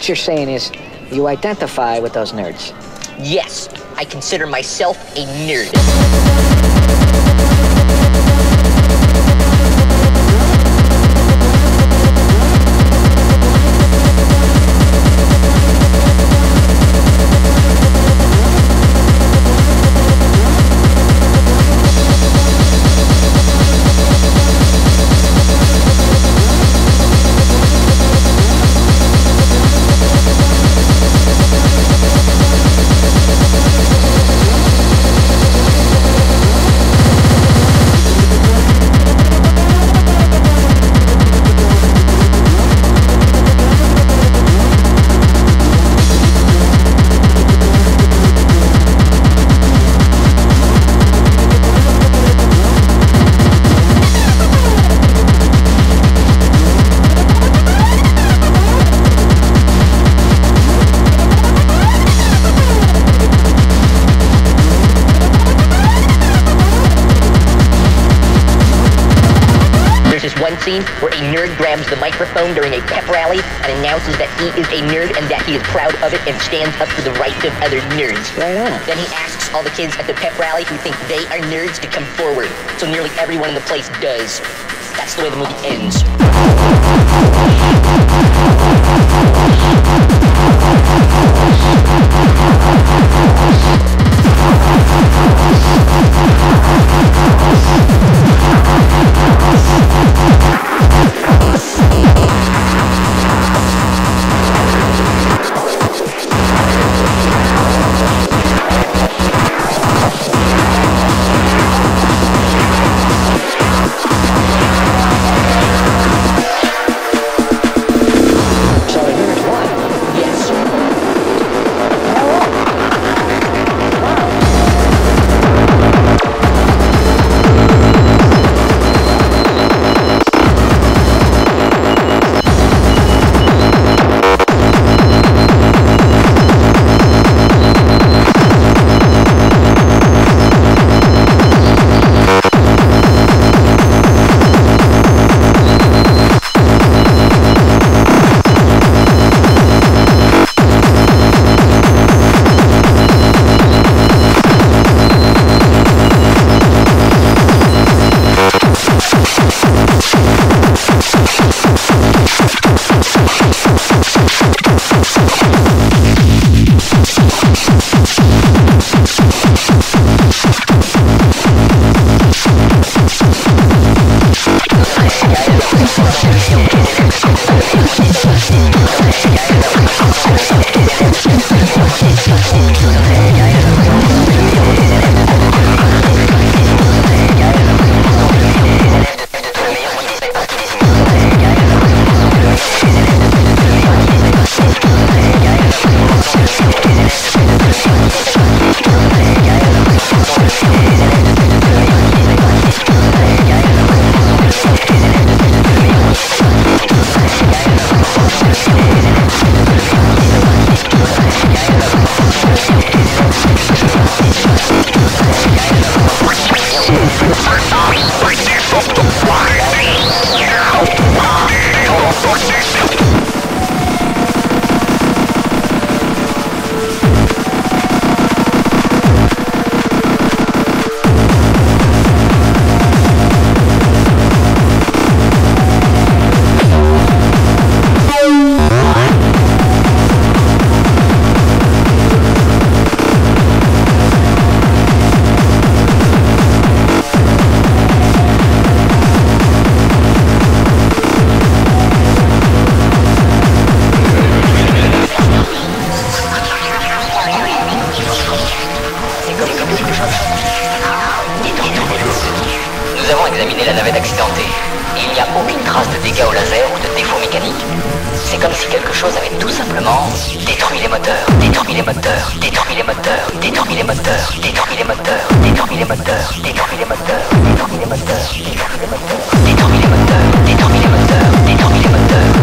what you're saying is you identify with those nerds. Yes, I consider myself a nerd. The microphone during a pep rally and announces that he is a nerd and that he is proud of it and stands up for the rights of other nerds. Right on. Then he asks all the kids at the pep rally who think they are nerds to come forward. So nearly everyone in the place does. That's the way the movie ends. Nous avons examiné la navette accidentée. Il n'y a aucune trace de dégâts au laser ou de défaut mécanique. C'est comme si quelque chose avait tout simplement détruit les moteurs, détruit les moteurs, détruit les moteurs, détruit les moteurs, détruit les moteurs, détruit les moteurs, détruit les moteurs, détruit les moteurs, détruit les moteurs, détruit les moteurs, détruit les moteurs, détruit les moteurs.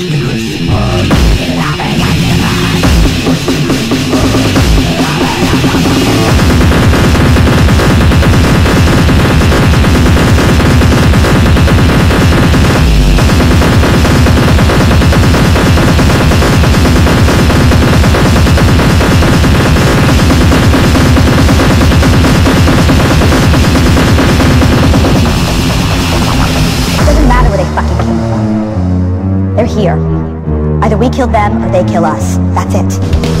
It kill them or they kill us. That's it.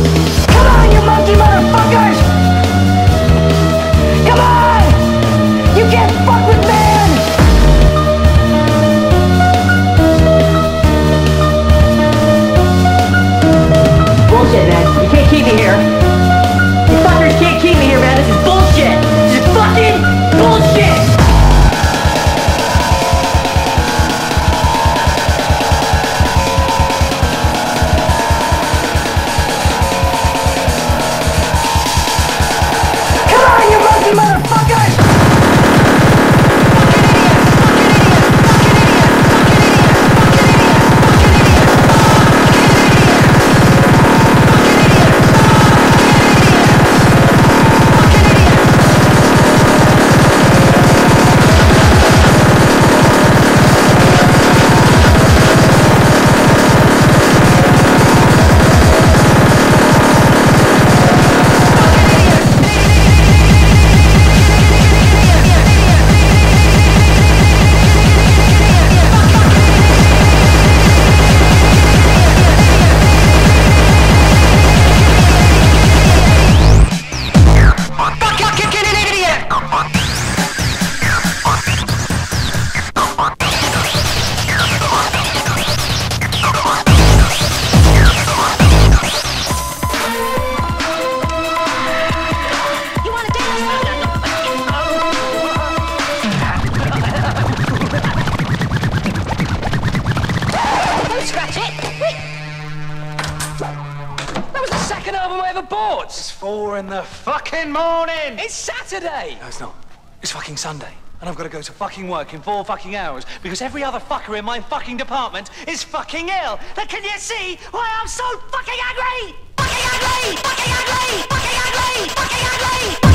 Second album I ever bought! It's four in the fucking morning! It's Saturday! No, it's not. It's fucking Sunday. And I've got to go to fucking work in four fucking hours because every other fucker in my fucking department is fucking ill. Now can you see why I'm so fucking angry? Fucking angry! Fucking angry! Fucking angry! Fucking angry! Fucking angry!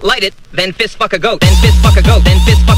light it, then fist fuck a goat, then fist fuck a goat, then fist fuck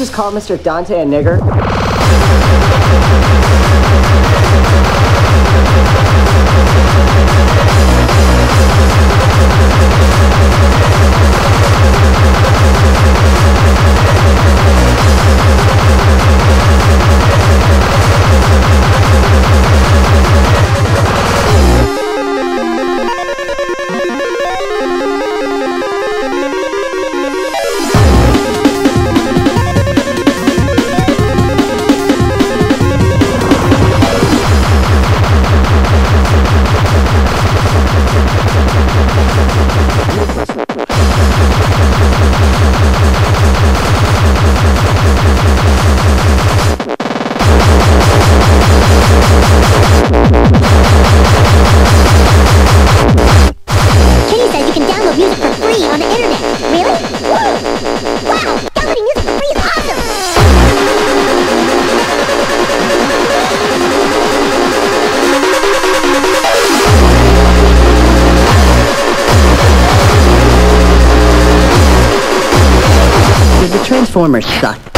just call Mr. Dante a nigger? Transformers suck?